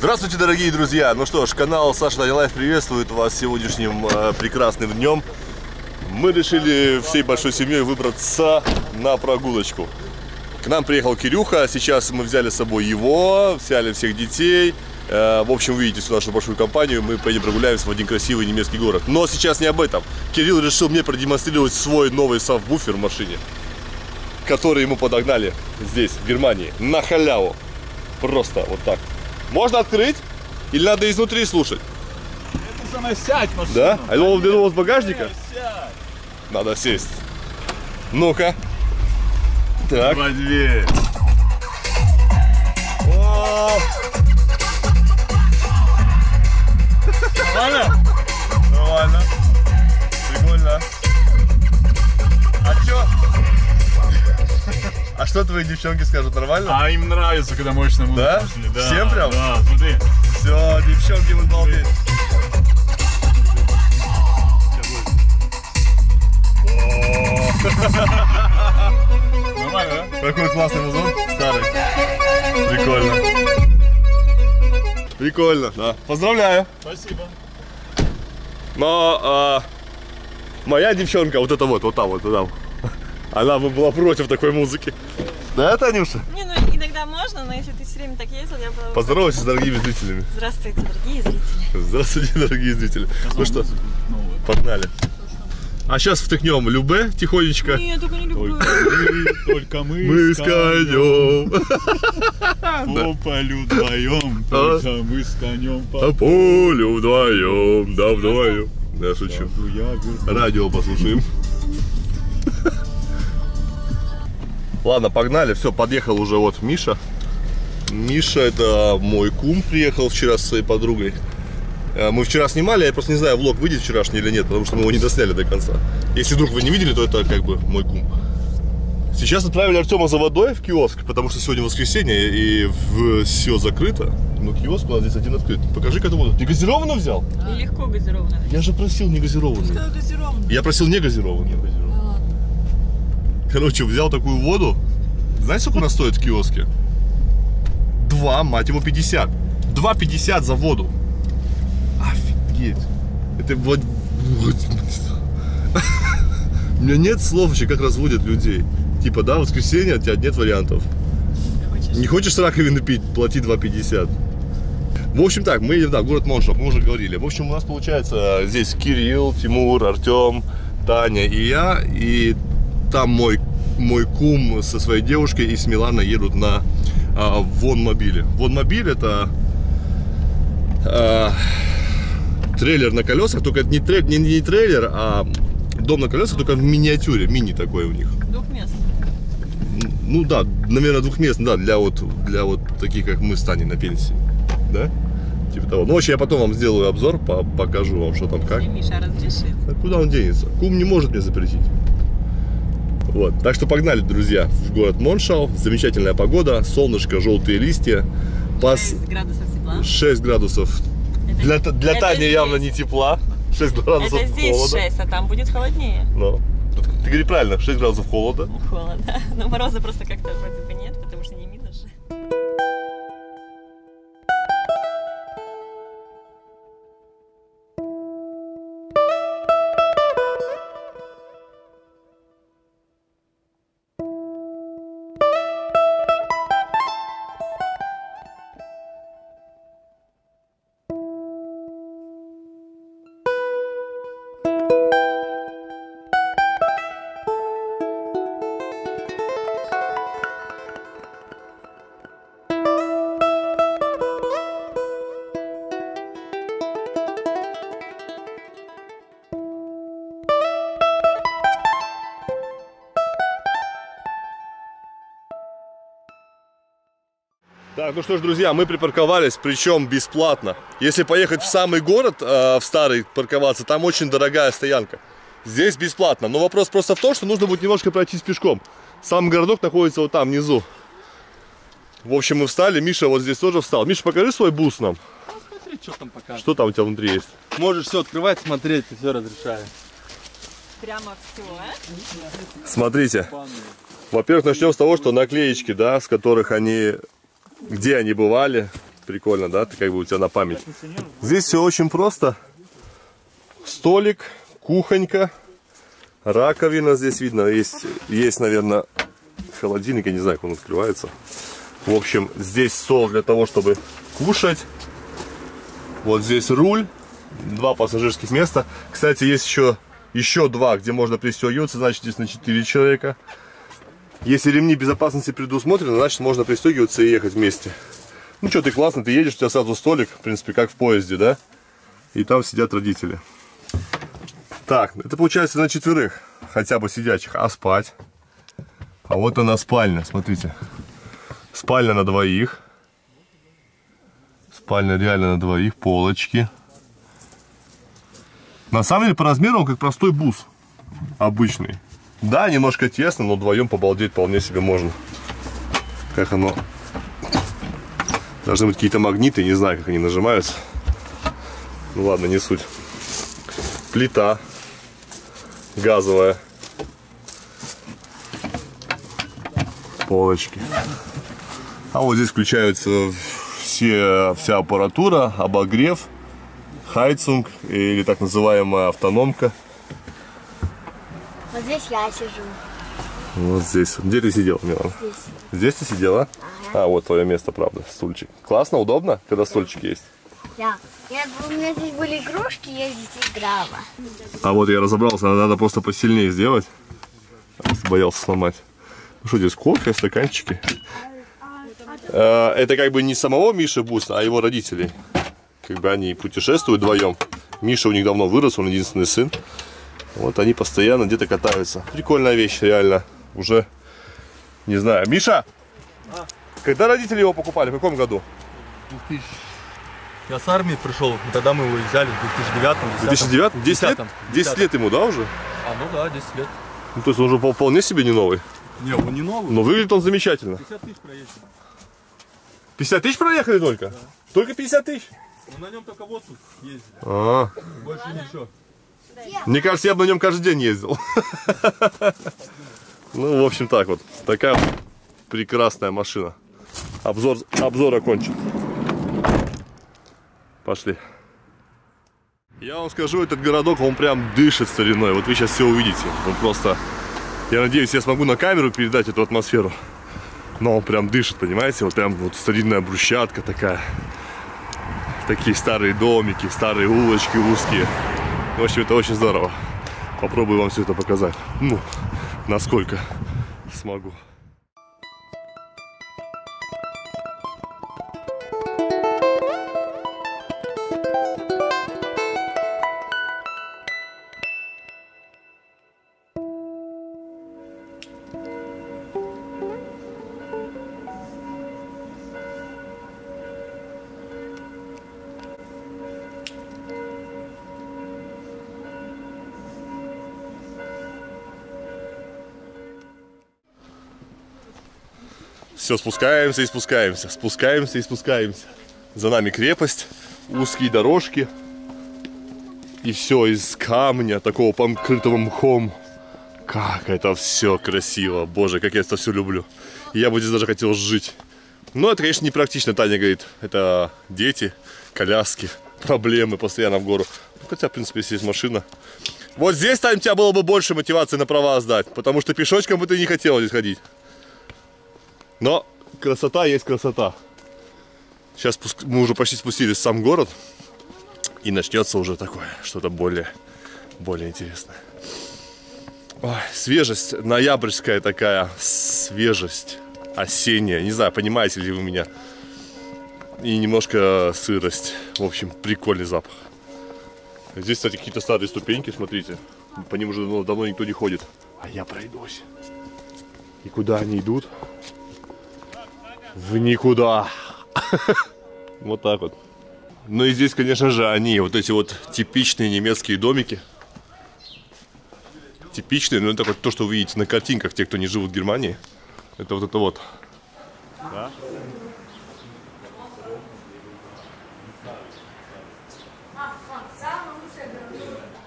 Здравствуйте, дорогие друзья! Ну что ж, канал Саша Таня Life приветствует вас сегодняшним э, прекрасным днем. Мы решили всей большой семьей выбраться на прогулочку. К нам приехал Кирюха, сейчас мы взяли с собой его, взяли всех детей. Э, в общем, видите всю нашу большую компанию, мы поедем прогуляемся в один красивый немецкий город. Но сейчас не об этом. Кирилл решил мне продемонстрировать свой новый сабвуфер в машине, который ему подогнали здесь, в Германии, на халяву. Просто вот так. Можно открыть? Или надо изнутри слушать? Это самое сядь машину. Да? А его вдвинуло с багажника? Сядь. Надо сесть. Ну-ка. Так. Во дверь. О, Нормально? Нормально. Прикольно. А чё? А что твои девчонки скажут? Нормально? А им нравится, когда мощная музыка Да? Да? Всем прям? Да, смотри. Все, девчонки будут балдеть. Нормально, да? Какой классный музон. Старый. Прикольно. Прикольно, да. Поздравляю. Спасибо. Но а, моя девчонка, вот это вот, вот там, вот туда, она бы была против такой музыки. Да, Танюша? Не, ну иногда можно, но если ты все время так ездил, я была... бы- Поздоровайся с дорогими зрителями. Здравствуйте, дорогие зрители. Здравствуйте, дорогие зрители. Ну что, погнали. А сейчас втыкнем Любе тихонечко. Нет, только не люблю. Только мы, Мы с конем По полю вдвоем, А? только мы с конем по по полю вдвоем, да вдвоем. Я шучу. Радио послушаем. Ладно, погнали. Все, подъехал уже вот Миша. Миша это мой кум, приехал вчера со своей подругой. Э, Мы вчера снимали, я просто не знаю, влог выйдет вчерашний или нет, потому что мы его не досняли до конца. Если вдруг вы не видели, то это как бы мой кум. Сейчас отправили Артема за водой в киоск, потому что сегодня воскресенье и все закрыто. Но киоск у нас здесь один открыт. Покажи, как воду. Не газированную взял? И легко газированно. Я же просил не газированную. Я просил не газированную. Короче, взял такую воду. Знаете, сколько она стоит в киоске? Два, мать его, 50. 2,50 за воду. Офигеть. Это вот... У меня нет слов вообще, как разводят людей. Типа, да, воскресенье, у тебя нет вариантов. Хочешь? Не хочешь с раковины пить, плати 2,50. В общем так, мы едем, да, в город Моншов, мы уже говорили. В общем, у нас получается здесь Кирилл, Тимур, Артем, Таня и я. И там мой, мой кум со своей девушкой и с Милана едут на а, Вонмобиле. Вонмобиль это а, трейлер на колесах, только это не, трей- не, не трейлер, а дом на колесах, только в миниатюре, мини такой у них. Двухместный. Ну да, наверное, двухместный, да, для вот, для вот таких, как мы, станем на пенсии. Да? Типа того. Ну, вообще, я потом вам сделаю обзор, по- покажу вам, что там как. Миша разрешит. А куда он денется? Кум не может мне запретить. Вот, так что погнали, друзья, в город Моншау. Замечательная погода, солнышко, желтые листья. Пас 6 градусов тепла. 6 градусов. Это- Для, для это Тани здесь. явно не тепла. 6 градусов Это здесь холода. 6, а там будет холоднее. Ну, ты говори правильно, 6 градусов холода. Ну, холодно. Но мороза просто как-то вроде Так, ну что ж, друзья, мы припарковались, причем бесплатно. Если поехать в самый город, э, в старый парковаться, там очень дорогая стоянка. Здесь бесплатно. Но вопрос просто в том, что нужно будет немножко пройтись пешком. Сам городок находится вот там, внизу. В общем, мы встали, Миша вот здесь тоже встал. Миша, покажи свой бус нам. Смотри, что там показывает. Что там у тебя внутри есть? Можешь все открывать, смотреть, и все разрешаю. Прямо все, а? Смотрите. Во-первых, начнем с того, что наклеечки, да, с которых они, где они бывали, Прикольно, да? Ты как бы у тебя на память. Здесь все очень просто. Столик, кухонька, раковина здесь видно. Есть, есть наверное, холодильник, я не знаю, как он открывается. В общем, здесь стол для того, чтобы кушать. Вот здесь руль, два пассажирских места. Кстати, есть еще, еще два, где можно пристегиваться, значит, здесь на 4 человека. Если ремни безопасности предусмотрены, значит, можно пристегиваться и ехать вместе. Ну что, ты классно, ты едешь, у тебя сразу столик, в принципе, как в поезде, да? И там сидят родители. Так, это получается на четверых, хотя бы сидячих, а спать? А вот она спальня, смотрите. Спальня на двоих. Спальня реально на двоих, полочки. На самом деле, по размеру он как простой бус. Обычный. Да, немножко тесно, но вдвоем побалдеть вполне себе можно. Как оно... Должны быть какие-то магниты, не знаю, как они нажимаются. Ну ладно, не суть. Плита газовая. Полочки. А вот здесь включаются все, вся аппаратура, обогрев, хайцунг или так называемая автономка. Вот здесь я сижу. Вот здесь. Где ты сидела, Милана? Здесь. Здесь ты сидела? А, вот твое место, правда, стульчик. Классно, удобно, когда стульчик есть. Да. Я, у меня здесь были игрушки, я здесь играла. А вот я разобрался, надо просто посильнее сделать. Боялся сломать. Ну что здесь, кофе, стаканчики. Э, Это как бы не самого Миши Буса, а его родителей. Как бы они путешествуют вдвоем. Миша у них давно вырос, он единственный сын. Вот они постоянно где-то катаются. Прикольная вещь, реально. Уже, не знаю. Миша! Когда родители его покупали? В каком году? 2000. Я с армии пришел, тогда мы его взяли в 2009 В 2009? 10 лет? 10 лет ему, да, уже? А, ну да, 10 лет. Ну, то есть он уже пол- вполне себе не новый. Не, он не новый. Но выглядит он замечательно. 50 тысяч проехали. 50 тысяч проехали только? Только 50 тысяч? Ну на нем только вот тут ездили. А, Больше ничего. Мне кажется, я бы на нем каждый день ездил. Ну, в общем, так вот. Такая прекрасная машина. Обзор, обзор окончен. Пошли. Я вам скажу, этот городок, он прям дышит стариной. Вот вы сейчас все увидите. Он просто... Я надеюсь, я смогу на камеру передать эту атмосферу. Но он прям дышит, понимаете? Вот прям вот старинная брусчатка такая. Такие старые домики, старые улочки узкие. В общем, это очень здорово. Попробую вам все это показать. Ну, насколько смогу. Все, спускаемся и спускаемся, спускаемся и спускаемся. За нами крепость, узкие дорожки. И все из камня, такого покрытого мхом. Как это все красиво. Боже, как я это все люблю. Я бы здесь даже хотел жить. Но это, конечно, непрактично, Таня говорит. Это дети, коляски, проблемы постоянно в гору. Хотя, в принципе, если есть машина. Вот здесь, Тань, у тебя было бы больше мотивации на права сдать. Потому что пешочком бы ты не хотела здесь ходить. Но красота есть красота. Сейчас мы уже почти спустились в сам город. И начнется уже такое, что-то более, более интересное. Ой, свежесть, ноябрьская такая свежесть, осенняя. Не знаю, понимаете ли вы меня. И немножко сырость. В общем, прикольный запах. Здесь, кстати, какие-то старые ступеньки, смотрите. По ним уже давно никто не ходит. А я пройдусь. И куда они идут? В никуда. Вот так вот. Ну и здесь, конечно же, они, вот эти вот типичные немецкие домики. Типичные, но это вот то, что вы видите на картинках, те, кто не живут в Германии. Это вот это вот.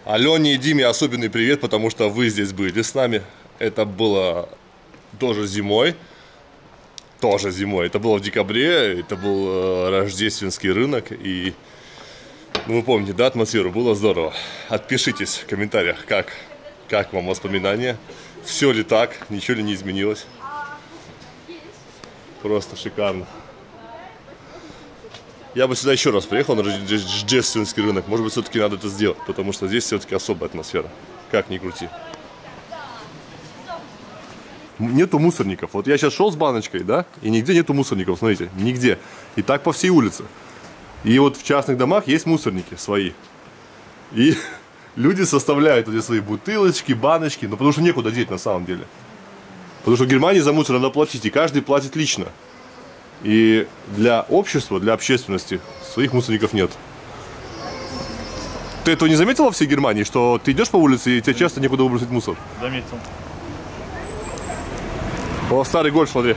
Алене и Диме особенный привет, потому что вы здесь были с нами. Это было тоже зимой. Тоже зимой. Это было в декабре, это был э, рождественский рынок, и ну, вы помните, да, атмосферу, было здорово. Отпишитесь в комментариях, как, как вам воспоминания, все ли так, ничего ли не изменилось. Просто шикарно. Я бы сюда еще раз приехал на рожде- рождественский рынок. Может быть, все-таки надо это сделать, потому что здесь все-таки особая атмосфера. Как ни крути. Нету мусорников. Вот я сейчас шел с баночкой, да, и нигде нету мусорников, смотрите, нигде. И так по всей улице. И вот в частных домах есть мусорники свои. И люди составляют эти свои бутылочки, баночки, но потому что некуда деть на самом деле. Потому что в Германии за мусор надо платить, и каждый платит лично. И для общества, для общественности своих мусорников нет. Ты этого не заметила во всей Германии, что ты идешь по улице и тебе часто некуда выбросить мусор? Заметил. О, старый гольф, смотри.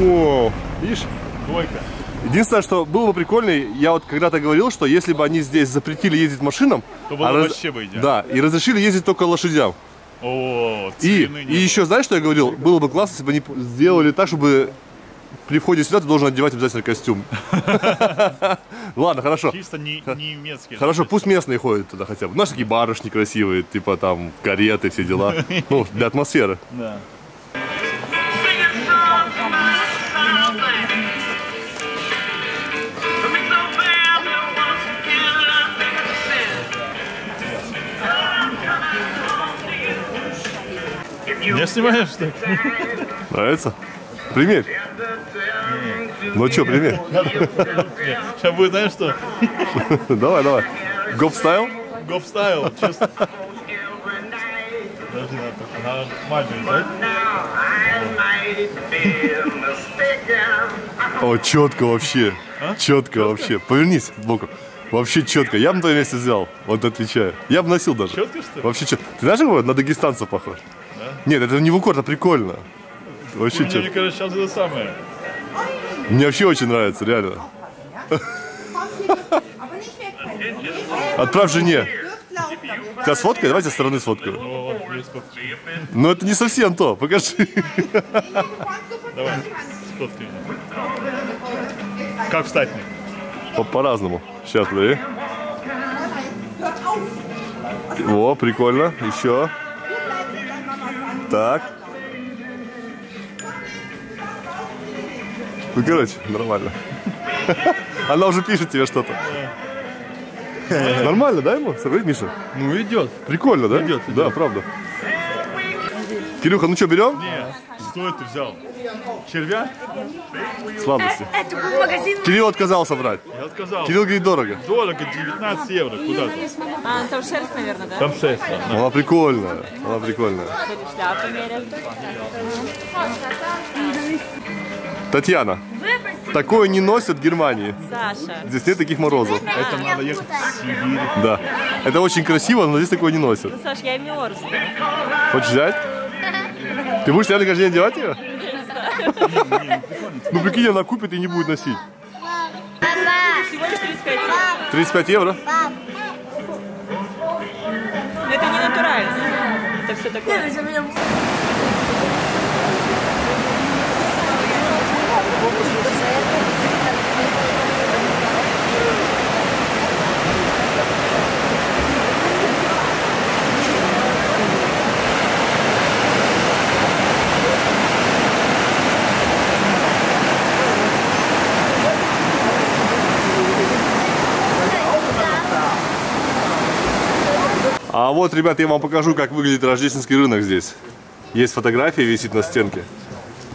О, видишь? Двойка. Единственное, что было бы прикольно, я вот когда-то говорил, что если бы они здесь запретили ездить машинам, То было а бы раз- вообще бы идеально. да, и разрешили ездить только лошадям. О, И, и еще, знаешь, что я говорил? Было бы классно, если бы они сделали так, чтобы при входе сюда ты должен одевать обязательно костюм. Ладно, хорошо. Чисто не, не немецкие. Хорошо, пусть местные ходят туда хотя бы. Знаешь, такие барышни красивые, типа там кареты, все дела. Ну, для атмосферы. Да. Не снимаешь, что ли? Нравится? Примерь. Ну что, примерь. Сейчас будет, знаешь что? Давай, давай. Гоп style? Гоп style, чисто. Надо. О, четко вообще. Четко вообще. Повернись боком. Вообще четко. Я бы на твоем месте взял. Вот отвечаю. Я бы носил даже. Четко, что ли? Вообще четко. Ты знаешь, какой? На дагестанца похож. Нет, это не в укор, это прикольно. Вообще Мне, мне кажется, сейчас это самое. Мне вообще очень нравится, реально. Отправь жене. Тебя сфоткай? Давайте со стороны сфоткаю. Фотки. Но это не совсем то. Покажи. Давай, сфоткай. Как встать мне? По- По-разному. Сейчас, смотри. О, прикольно. Еще. Так. Ну, короче, нормально. Она уже пишет тебе что-то. Нормально, да, ему? Смотри, Миша? Ну идет. Прикольно, да? Идет, Да, правда. Кирюха, ну что, берем? Не, что ты взял? Червя? Сладости. Это был магазин. Кирилл отказался брать. Я отказал. Кирилл говорит, дорого. Дорого, 19 евро. Куда ты? А, там шерсть, наверное, да? Там 6. Она прикольная. Она прикольная. Татьяна, такое не носят в Германии. Саша. Здесь нет таких морозов. Это надо ехать в Сибирь. Да. Это очень красиво, но здесь такое не носят. Ну, Саш, я мерзну. Хочешь взять? Ты будешь реально каждый день одевать ее? Ну прикинь, она купит и не будет носить. Всего лишь 35 евро. 35 евро? Но это не натурально. Это все такое. А вот, ребят, я вам покажу, как выглядит рождественский рынок здесь. Есть фотография, висит на стенке.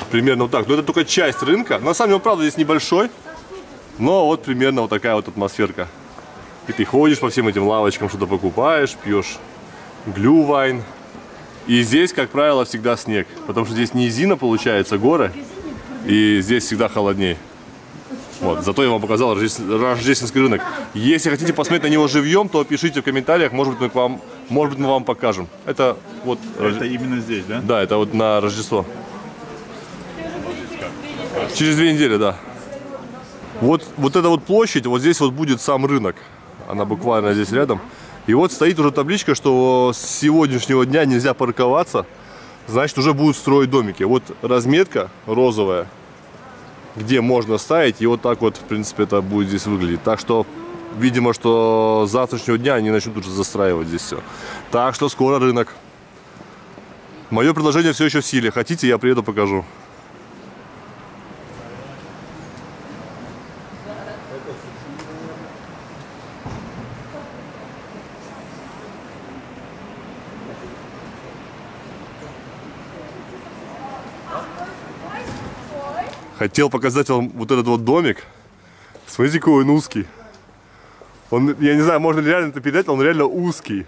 Примерно вот так. Но это только часть рынка. На самом деле, правда, здесь небольшой. Но вот примерно вот такая вот атмосферка. И ты ходишь по всем этим лавочкам, что-то покупаешь, пьешь глювайн. И здесь, как правило, всегда снег. Потому что здесь низина, получается, горы. И здесь всегда холоднее. Вот, зато я вам показал рождествен- рождественский рынок. Если хотите посмотреть на него живьем, то пишите в комментариях, может быть, мы, к вам, может быть, мы вам покажем. Это вот, Это именно здесь, да? да, это вот на Рождество. Через две недели, да. Вот, вот эта вот площадь, вот здесь вот будет сам рынок. Она буквально здесь рядом. И вот стоит уже табличка, что с сегодняшнего дня нельзя парковаться, значит уже будут строить домики. Вот разметка розовая, где можно ставить, и вот так вот, в принципе, это будет здесь выглядеть. Так что, видимо, что с завтрашнего дня они начнут уже застраивать здесь все. Так что скоро рынок. Мое предложение все еще в силе. Хотите, я приеду, покажу. Хотел показать вам вот этот вот домик. Смотрите, какой он узкий. Он, я не знаю, можно ли реально это передать, он реально узкий.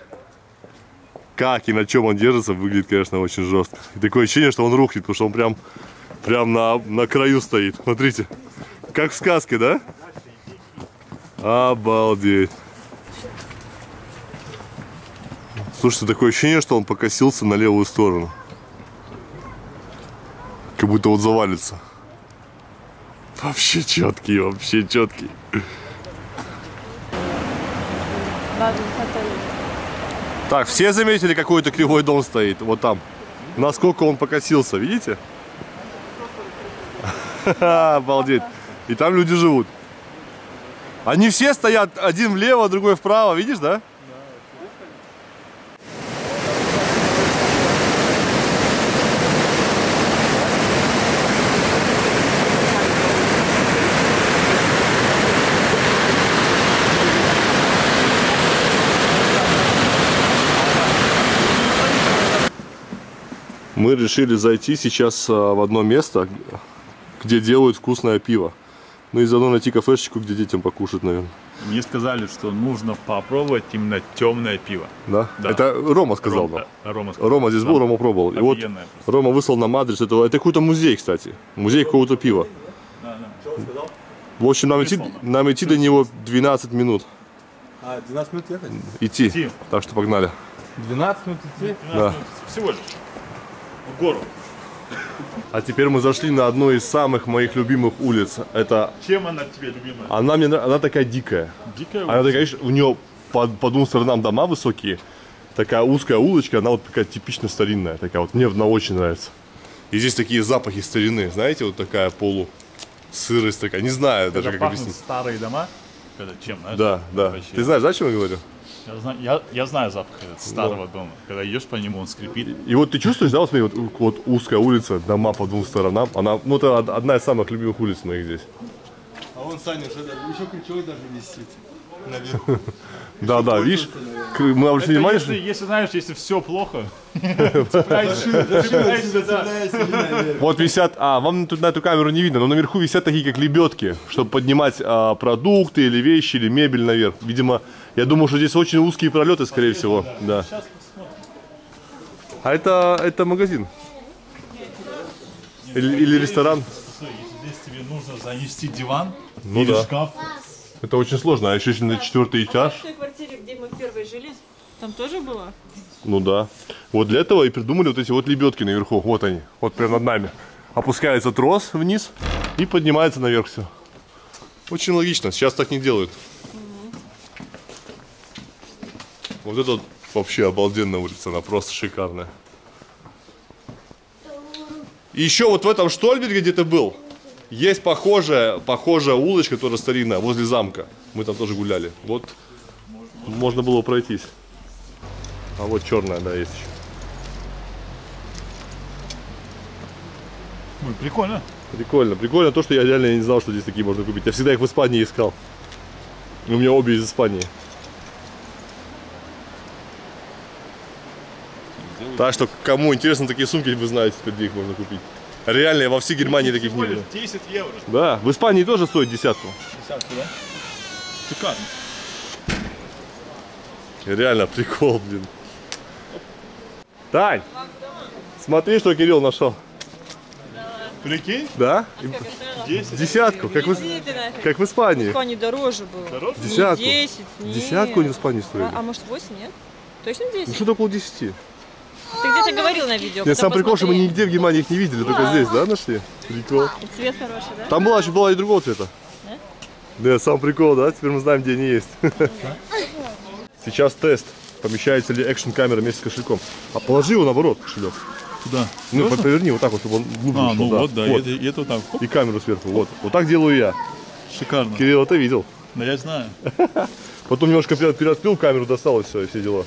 Как и на чем он держится, выглядит, конечно, очень жестко. И такое ощущение, что он рухнет, потому что он прям, прям на, на краю стоит. Смотрите, как в сказке, да? Обалдеть. Слушайте, такое ощущение, что он покосился на левую сторону. Как будто вот завалится. Вообще четкий, вообще четкий. Так, все заметили, какой-то кривой дом стоит? Вот там. Насколько он покосился, видите? Обалдеть. И там люди живут. Они все стоят, один влево, другой вправо, видишь, да? Мы решили зайти сейчас а, в одно место, где делают вкусное пиво. Ну и заодно найти кафешечку, где детям покушать, наверное. Мне сказали, что нужно попробовать именно темное пиво. Да? Да. Это Рома сказал Рома, нам. да, Рома сказал. Рома здесь был, Да. Рома пробовал. И вот Офигенное просто. Рома выслал нам адрес этого. Это какой-то музей, кстати. Музей какого-то пива. В общем, нам идти, нам идти до него 12 минут. А, 12 минут ехать? Идти. Идти. Так что погнали. 12 минут идти? 12 Да. минут Всего лишь. В гору. А теперь мы зашли на одну из самых моих любимых улиц. Это Чем она тебе любимая? она мне она такая дикая. Дикая Она такая, видишь, у нее по, по двум сторонам дома высокие. Такая узкая улочка, она вот такая типично старинная. Такая вот, мне она очень нравится. И здесь такие запахи старины, знаете, вот такая полу сырость такая. Не знаю даже, Когда как объяснить. старые дома. Когда чем, знаешь? Да, да. Вообще. Ты знаешь, да, о чем я говорю? Я знаю, я, я знаю запах этот старого дома. Когда идешь по нему, он скрипит. И вот ты чувствуешь, да, вот смотри, вот, вот узкая улица, дома по двум сторонам. Она, ну, это од- одна из самых любимых улиц моих здесь. А вон Саня уже еще ключевой даже висит. Наверху. Да, да, видишь? Мы обратили внимание, если, что- если знаешь, если все плохо. Вот висят, а, вам тут на эту камеру не видно, но наверху висят такие, как лебедки, чтобы поднимать а, продукты или вещи, или мебель наверх. Видимо, я думаю, что здесь очень узкие пролеты, скорее всего. Да. А это, это магазин. Или, или ресторан. Если здесь тебе нужно занести диван Ну или да. шкаф, Это очень сложно, а еще если на четвертый этаж. В той квартире, где мы первые жили, там тоже было? Ну да. Вот для этого и придумали вот эти вот лебедки наверху. Вот они, вот прямо над нами. Опускается трос вниз и поднимается наверх все. Очень логично. Сейчас так не делают. Вот это вот вообще обалденная улица, она просто шикарная. И еще вот в этом Штольберге, где ты был, есть похожая, похожая улочка, которая старинная, возле замка. Мы там тоже гуляли. Вот можно было пройтись. А вот черная, да, есть еще. Ой, прикольно. Прикольно. Прикольно то, что я реально не знал, что здесь такие можно купить. Я всегда их в Испании искал. У меня обе из Испании. Так что, кому интересны такие сумки, вы знаете, где их можно купить. Реально, во всей Германии таких не было. лишь 10 евро. Да, в Испании тоже стоит десятку. Десятку, да? Шикарно. Реально прикол, блин. Тань, смотри, что Кирилл нашел. Прикинь, Да? 10. Десятку, как в, как в Испании. Они дороже было. Дороже? Не Десятку. 10, нет. Десятку они в Испании стоили. А, а может 8, нет? Точно Ну 10? что-то около 10. Ты где-то говорил на видео. Нет, сам прикол, что мы нигде в Германии их не видели, только здесь, да, нашли? Прикол. И цвет хороший, да? Там была еще была и другого цвета. Да, сам прикол, да? Теперь мы знаем, где они есть. Сейчас тест. Помещается ли экшн камера вместе с кошельком. А положи его наоборот, кошелек. Куда? Ну, Серьезно? поверни вот так вот, чтобы он глубже А, ушел, ну да. вот, да, и это, и это вот так. Хоп, И камеру сверху, вот. Вот так делаю я. шикарно. Кирилл, это видел. Да я знаю. Потом немножко пил, камеру достал и все, и все дела.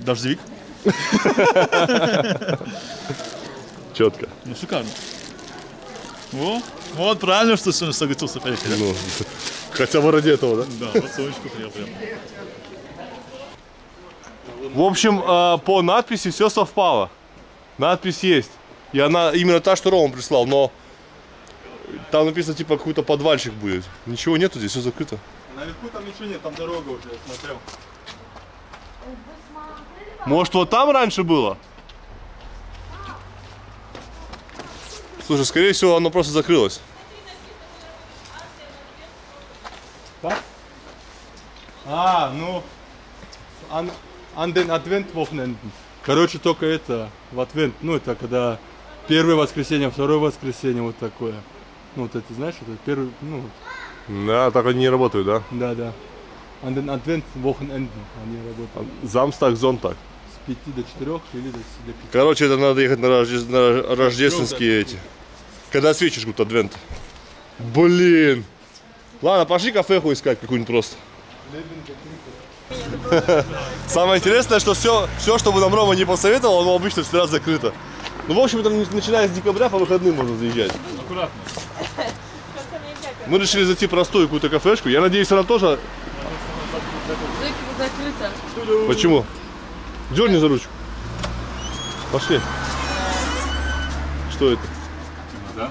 Дождевик? Четко. Ну, шикарно. Во, вот правильно, что сегодня согласился поехать. да? Ну, хотя бы ради этого, да? Да, вот солнечко приехал прям. В общем, э, по надписи все совпало. Надпись есть. И она именно та, что Рома прислал, но там написано типа какой-то подвальчик будет. Ничего нету здесь, все закрыто. Наверху там ничего нет, там дорога уже, я смотрел. Может вот там раньше было? Слушай, скорее всего оно просто закрылось. А, ну, an, an den Adventwochenenden. Короче, только это, в Адвент, ну, это когда первое воскресенье, второе воскресенье, вот такое. Ну, вот это, знаешь, это первый, ну, Да, так они не работают, да? да, да. An den Adventwochenenden они работают. Замстаг, зонтак. С 5 до 4 или до, до 5. Короче, это надо ехать на, рожде- на рождественские эти. Когда свечи жгут адвент. Блин. Ладно, пошли кафеху искать какую-нибудь просто. Самое интересное, что все, все, что бы нам Рома не посоветовал, оно обычно всегда закрыто. Ну, в общем, там, начиная с декабря по выходным можно заезжать. Аккуратно. Мы решили зайти в простую какую-то кафешку. Я надеюсь, она тоже... Почему? Дерни за ручку. Пошли. Что это? Да?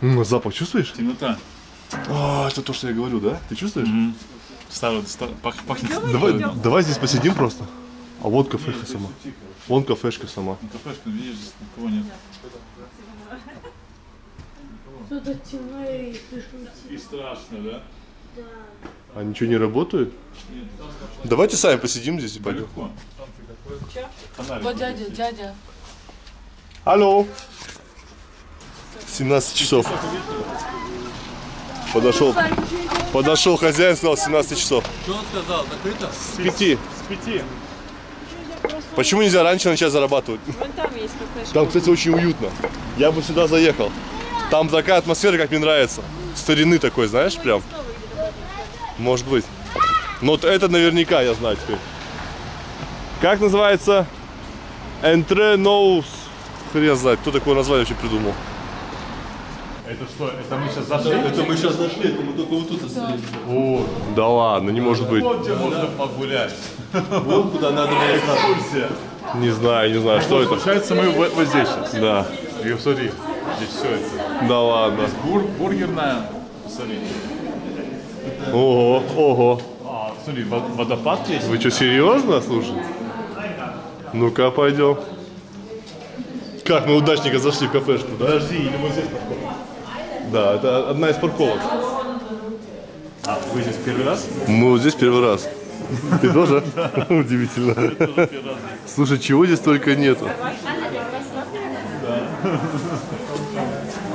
М, запах чувствуешь? Темнота. А, это то, что я говорю, да? Ты чувствуешь? Старый, стар- пах- пахнет. Давай, давай здесь посидим просто. А вот кафешка сама. Вон кафешка сама. Кафешка, видишь, здесь никого нет. Тут темно и И страшно, да? А ничего не работает? Давайте сами посидим здесь и пойдем. Вот дядя, дядя. Алло. 17 часов. Подошел, подошел хозяин, сказал 17 часов. Что он сказал, закрыто? С пяти. С пяти. Почему нельзя раньше начать зарабатывать? Вон там есть кафешка. Там, кстати, очень уютно. Я бы сюда заехал. Там такая атмосфера, как мне нравится. Старины такой, знаешь, прям. Может быть. Но вот это наверняка я знаю теперь. Как называется? Entre Nous. Хрен знает, кто такое название вообще придумал. Это что? Это мы сейчас зашли? Это мы сейчас зашли, это мы только вот тут остались. О, Да ладно, не может быть. вот где можно погулять. Вот куда надо Экскурсия. Не знаю, не знаю, что это. Получается, мы вот, вот здесь сейчас. Да. И смотри, здесь все это. Да ладно. Бур, бургерная. Смотри. Ого, ого. А, смотри, вод- водопад есть. Вы что, серьезно, слушай? Ну-ка, пойдем. Как мы удачненько зашли в кафешку, да? Подожди, или мы здесь парковка? Да, это одна из парковок. А, вы здесь первый раз? Мы вот здесь первый раз. Ты тоже? Удивительно. Слушай, чего здесь только нету?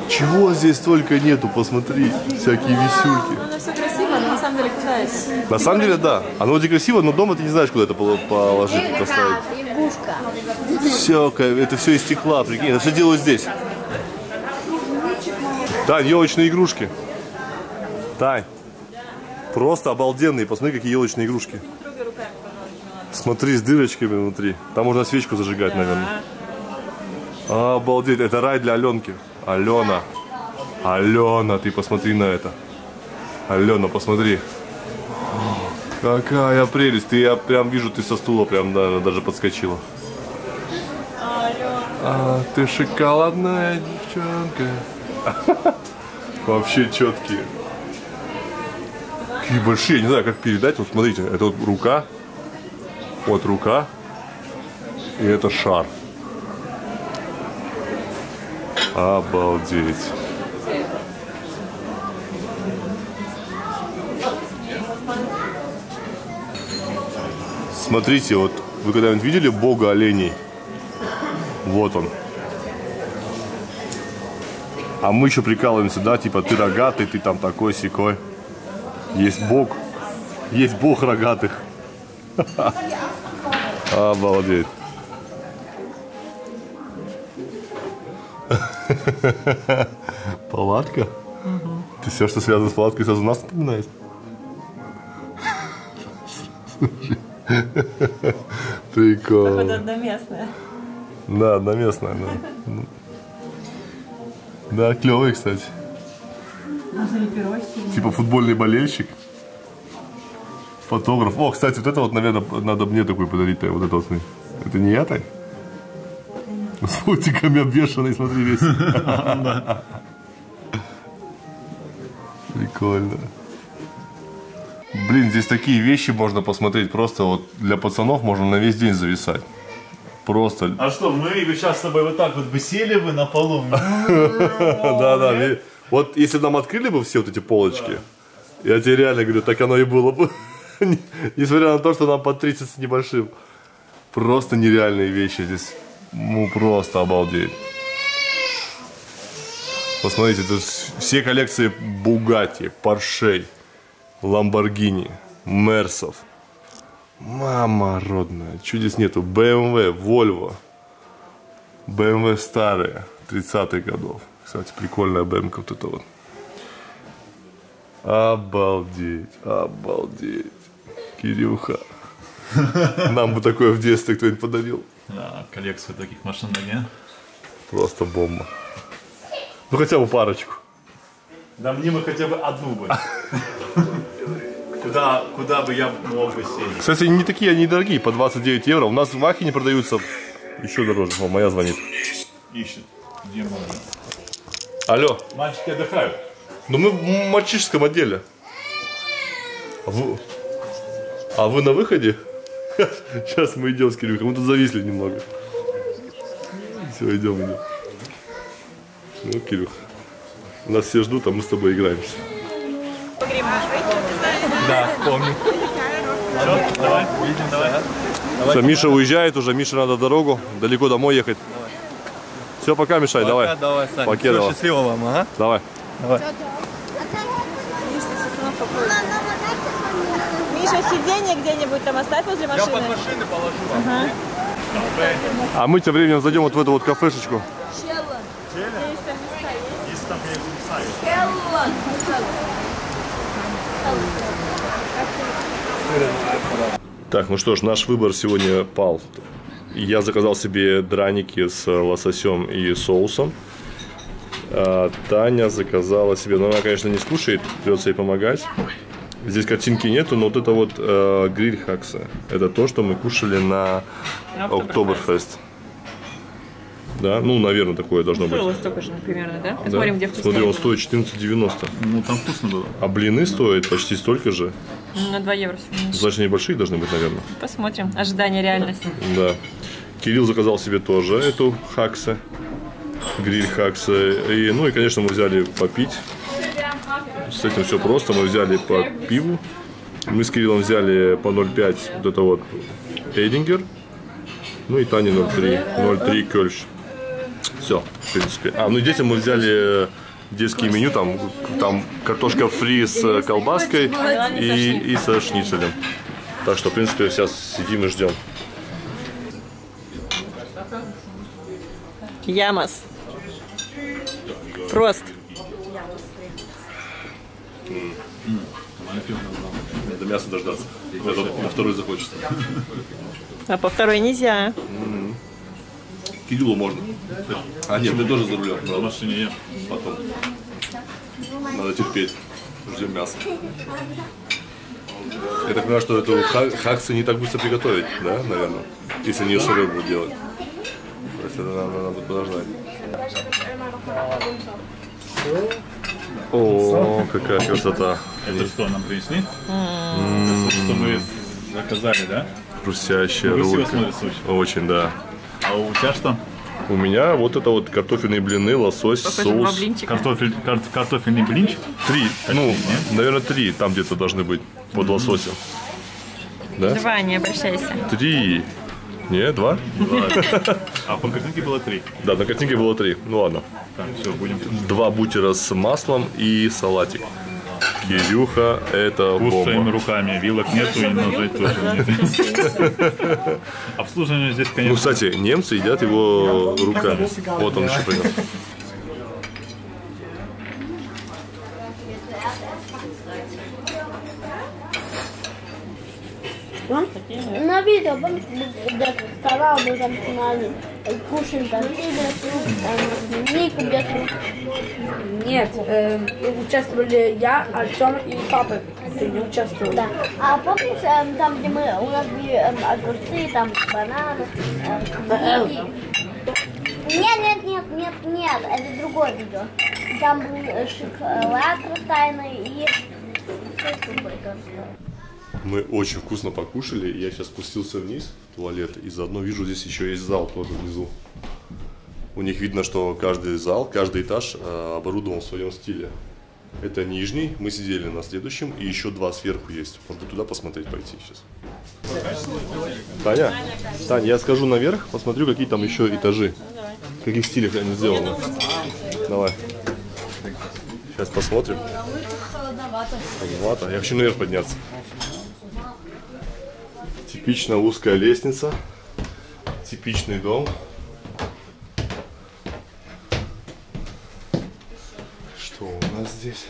Чего здесь только нету, посмотри. Всякие висюльки. Самом деле китайс. На самом деле, да. Оно вроде красиво, но дома ты не знаешь, куда это поло- положить, поставить. Все, это все из стекла, прикинь. Это все делают здесь. Тань, елочные игрушки. Тань. Просто обалденные. Посмотри, какие елочные игрушки. Смотри, с дырочками внутри. Там можно свечку зажигать, наверное. Обалдеть, это рай для Аленки. Алена. Алена, ты посмотри на это. Алена, посмотри. Какая прелесть. Ты, я прям вижу, ты со стула прям наверное, даже подскочила. А, ты шоколадная девчонка. Вообще четкие. Какие большие, не знаю, как передать. Вот смотрите, это вот рука. Вот рука. И это шар. Обалдеть. Смотрите, вот вы когда-нибудь видели бога оленей? Вот он. А мы еще прикалываемся, да, типа ты рогатый, ты там такой секой. Есть бог, есть бог рогатых. Обалдеть. Палатка? Ты все, что связано с палаткой, сразу нас вспоминает? Прикол. Походу, одноместная. Да, одноместная, да. Да, клевый, кстати. Типа футбольный болельщик. Фотограф. О, кстати, вот это вот, наверное, надо мне такой подарить. Вот это вот. Это не я так? С фотиками обвешанный, смотри, весь. Прикольно. Блин, здесь такие вещи можно посмотреть. Просто вот для пацанов можно на весь день зависать. Просто. А что, мы сейчас с тобой вот так вот бы сели бы на полу? Да, да. Вот если нам открыли бы все вот эти полочки, я тебе реально говорю, так оно и было бы. Несмотря на то, что нам по 30 с небольшим. Просто нереальные вещи здесь. Ну, просто обалдеть. Посмотрите, тут все коллекции Бугати, Поршей, Ламборгини, Мерсов. Мама родная, чудес нету. BMW, Volvo. BMW старые, 30-х годов. Кстати, прикольная BMW вот это вот. Обалдеть, обалдеть. Кирюха. Нам бы такое в детстве кто-нибудь подарил. Да, коллекцию таких машин да не? Просто бомба. Ну хотя бы парочку. Да мне бы хотя бы одну бы. Куда, куда бы я мог бы сесть? Кстати, не такие они дорогие, по 29 евро. У нас в Ахине продаются еще дороже. О, моя звонит. Ищет. Где можно? Алло. Мальчики отдыхают. Ну мы в мальчишеском отделе. А вы, а вы на выходе? Сейчас мы идем с Кирюхой. Мы тут зависли немного. Все, идем, идем. Ну, Кирюх. Нас все ждут, а мы с тобой играемся. Да, помню. Давай, видим, давай. Все, Миша уезжает уже, Мише надо дорогу, далеко домой ехать. Все, пока, Мишай, давай. Пока, давай, Саня. Пока, Всё, давай. счастливо вам, ага. Давай. Миша, сиденье где-нибудь там оставь возле Я машины. под машины положу вам. А мы тем временем зайдем вот в эту вот кафешечку. Так, ну что ж, наш выбор сегодня пал. Я заказал себе драники с лососем и соусом. А Таня заказала себе, ну она, конечно, не скушает, придется ей помогать. Здесь картинки нету, но вот это вот э, гриль хакса. Это то, что мы кушали на Октоберфест. Да, ну, наверное, такое должно быть. Было столько же примерно, да? Да. Посмотрим, где Смотри, он вкуснее. стоит 14,90. Ну, там вкусно было. А блины стоят почти столько же. Ну, На 2 евро всего. Значит, они большие должны быть, наверное. Посмотрим. Ожидание реальности. Да. Кирилл заказал себе тоже эту хакса. Гриль хакса. И, ну и, конечно, мы взяли попить. С этим все просто. Мы взяли по пиву. Мы с Кириллом взяли по 0,5 вот это вот Эдингер. Ну и Таня 0,3. 0,3 Кёльш. Все, в принципе. А, ну и детям мы взяли детские меню, там, там картошка фри с э, колбаской и, и со шницелем. Так что, в принципе, сейчас сидим и ждем. Ямас. Прост. Надо мясо дождаться. на второй захочется. А по второй нельзя. Кириллу можно. А нет, ты тоже за рулем. В машине ем. Потом. Надо терпеть. Ждем мяса. Я так понимаю, что эту ха- хаксы не так быстро приготовить, да, наверное? Если ее сырой будут делать. То есть это надо, надо будет подождать. О, какая красота. Это что, нам принесли? Это что мы заказали, да? Хрустящая рулька. Очень, да. А у тебя что? У меня вот это вот картофельные блины, лосось, Покажи два соус. Картофель, кар- картофельный блинчик? Три, ну, наверное, три там где-то должны быть под лососем. Да? Два, не обращайся. Три. Не, два? А по картинке было три. Да, на картинке было три. Ну ладно. Так, все, будем Два бутера с маслом и салатик. Кирюха, это Кушаем бомба. руками, вилок нету и ножей тоже нет. Обслуживание здесь, конечно... Ну, кстати, немцы едят его руками. Вот он еще принес. На видео, баб, где-то когда вторая там начинали кушаем там или там, Нику где-то. Нет, эм, участвовали я, Артем и папа. Ты не участвовал. Да. А помнишь, эм, там, где мы, у нас были эм, огурцы, там бананы, эм, и- Нет, нет, нет, нет, нет, это другое видео. Там был э, шоколад растайный и... Мы очень вкусно покушали. Я сейчас спустился вниз в туалет и заодно вижу, здесь еще есть зал тоже внизу. У них видно, что каждый зал, каждый этаж э, оборудован в своем стиле. Это нижний, мы сидели на следующем, и еще два сверху есть. Можно туда посмотреть пойти сейчас. Таня, Таня, я схожу наверх, посмотрю, какие там еще этажи. В каких стилях они сделаны. Давай. Сейчас посмотрим. Холодновато. Я хочу наверх подняться. Типично узкая лестница. Типичный дом. Что у нас здесь?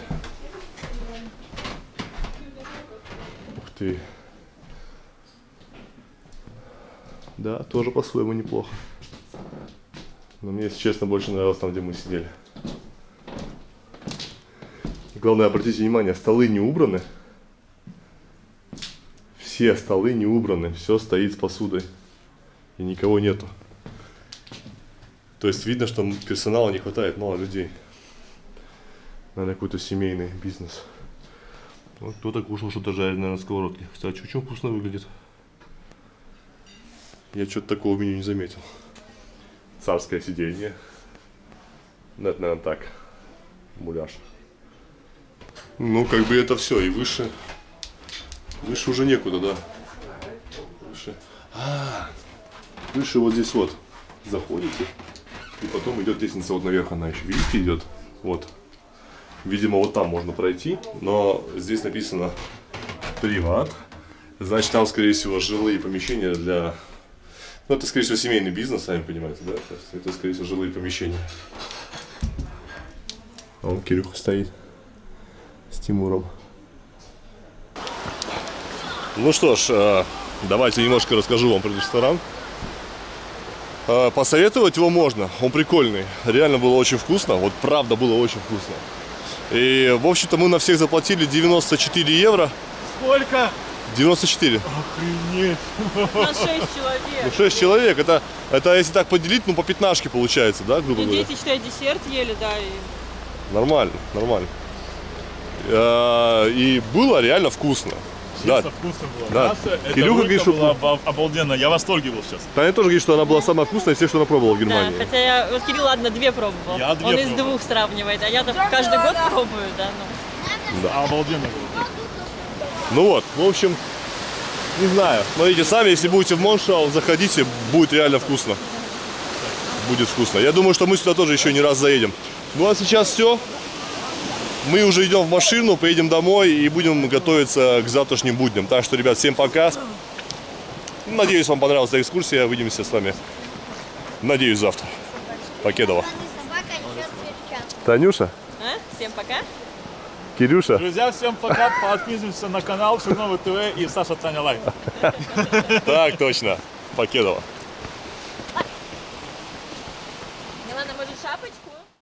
Ух ты. Да, тоже по-своему неплохо. Но мне, если честно, больше нравилось там, где мы сидели. Главное, обратите внимание, столы не убраны. Все столы не убраны, все стоит с посудой. И никого нету. То есть видно, что персонала не хватает, мало людей. Наверное, какой-то семейный бизнес. Вот кто-то кушал что-то жареное на сковородке. Кстати, очень вкусно выглядит. Я что-то такого в меню не заметил. Царское сиденье. Ну, это, наверное, так. Муляж. Ну, как бы это все, и выше. Выше уже некуда, да. Выше. А, выше вот здесь вот. Заходите. И потом идет лестница вот наверх, она еще, видите, идет. Вот. Видимо, вот там можно пройти, но здесь написано приват. Значит, там, скорее всего, жилые помещения для... Ну, это, скорее всего, семейный бизнес, сами понимаете, да? Это, скорее всего, жилые помещения. А он Кирюха стоит с Тимуром. Ну что ж, э, давайте немножко расскажу вам про ресторан. Э, Посоветовать его можно, он прикольный. Реально было очень вкусно, вот правда было очень вкусно. И, в общем-то, мы на всех заплатили 94 евро. Сколько? 94. Охренеть. На 6 человек. Ну, 6 человек, это, это если так поделить, ну, по пятнашке получается, да, грубо И говоря? дети, считай, десерт ели, да, и Нормально, нормально. Э, И было реально вкусно. Да. Честно, вкусно было. Да. Мясо, Кирюха рулька говорит, что- была обал- обалденно. Я в восторге был сейчас. Таня тоже говорит, что она была самая вкусная из всех, что она пробовала в Да, Германии. хотя я, вот Кирилл, ладно, две пробовал. Я две Он из пробовал. двух сравнивает, а я-то каждый год пробую, да, ну. Обалденно было. Ну вот, в общем, не знаю. Смотрите сами, если будете в Моншау, заходите, будет реально вкусно. Будет вкусно. Я думаю, что мы сюда тоже еще не раз заедем. Ну а сейчас все. Мы уже идем в машину, поедем домой и будем готовиться к завтрашним будням. Так что, ребят, всем пока. Надеюсь, вам понравилась эта экскурсия. Увидимся с вами, надеюсь, завтра. Покедова. Танюша, А? Всем пока. Кирюша. Друзья, всем пока. Подписываемся на канал Черновый ТВ и Саша Таня Life. Так точно. Покедова.